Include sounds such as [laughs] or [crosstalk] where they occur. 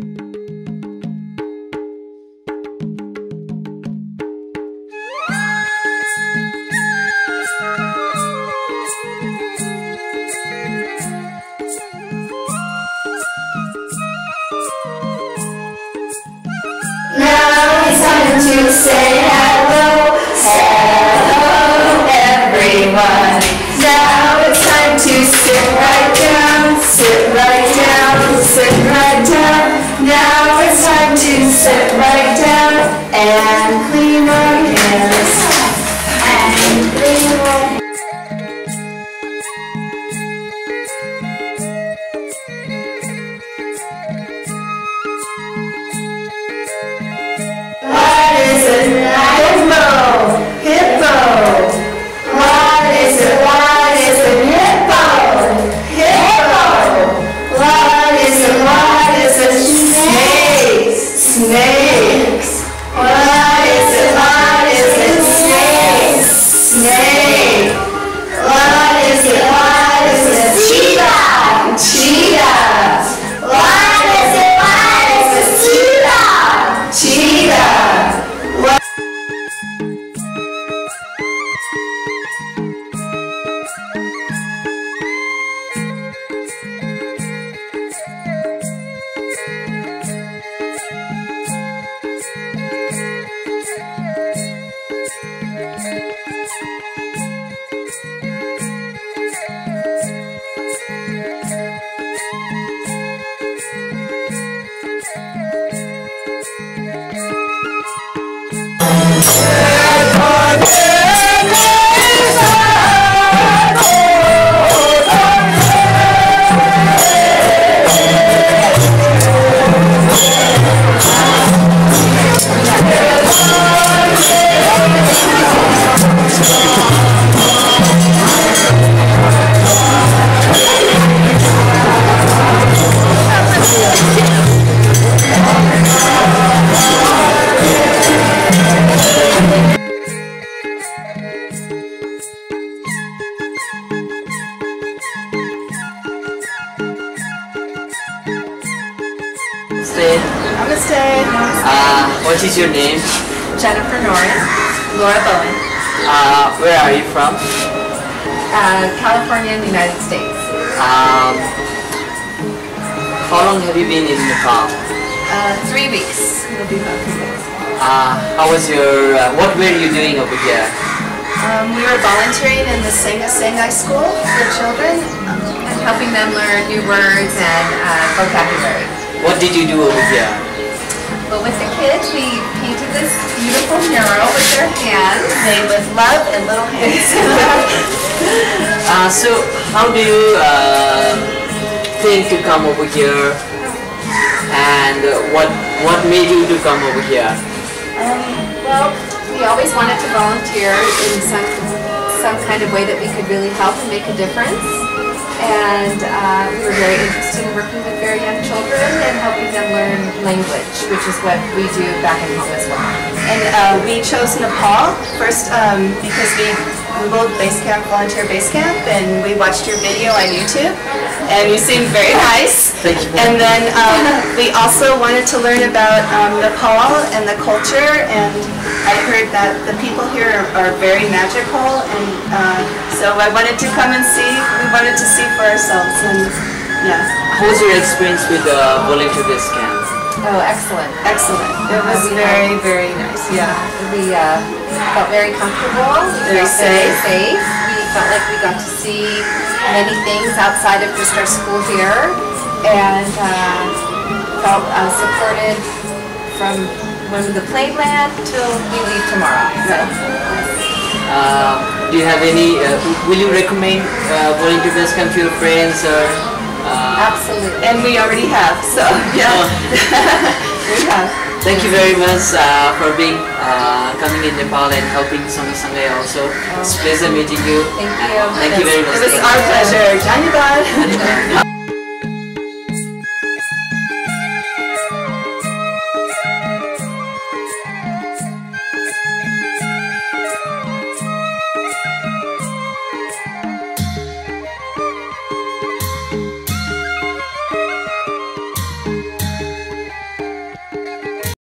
Now sit right down and clean our hands snake? です。Namaste. Namaste. Uh, what is your name? Jennifer Norris. Laura Bowen. Uh, where are you from? Uh, California in the United States. Um, how long have you been in Nepal? Uh, three weeks. It'll be about three weeks. Uh, how was your, uh, what were you doing over here? Um, we were volunteering in the Senga Sengai School for children um, and helping them learn new words and uh, vocabulary. What did you do over here? But with the kids, we painted this beautiful mural with their hands. Made with love and little hands. [laughs] Uh, so how do you uh, think to come over here? And what what made you to come over here? Um, well, we always wanted to volunteer in some some kind of way that we could really help and make a difference. And uh, we were very interested in working with very young children and learn language, which is what we do back at home as well. And uh, we chose Nepal first um, because we Googled base camp, Volunteer base camp, and we watched your video on YouTube, and you seemed very [laughs] nice. Thank you. And then um, we also wanted to learn about um, Nepal and the culture, and I heard that the people here are, are very magical, and uh, so I wanted to come and see. We wanted to see for ourselves, and yeah, How was your experience with the volunteer base camp? Oh, excellent. excellent. It was very, very nice. Yeah. We uh, felt very comfortable. We Very felt very safe. safe. We felt like we got to see many things outside of just our school here, and uh, felt uh, supported from when the plane land till we leave tomorrow. So, Uh, do you have any, uh, will you recommend uh, volunteer base camp to your friends or? Uh, absolutely. And we already have, so [laughs] yeah, [laughs] we have. Thank you very much uh, for being uh, coming in Nepal and helping Sangha Sangai also. It's a pleasure meeting you. Thank you. Thank you very much. It was our pleasure. Dhanyabad. [laughs]